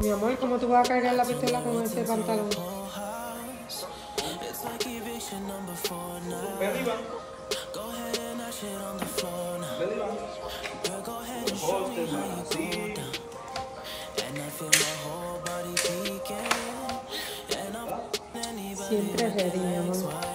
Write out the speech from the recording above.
Mi amor, ¿cómo tú vas a cargar la pistola con ese pantalón? Ve arriba. Ve arriba. Siempre ready, mi amor.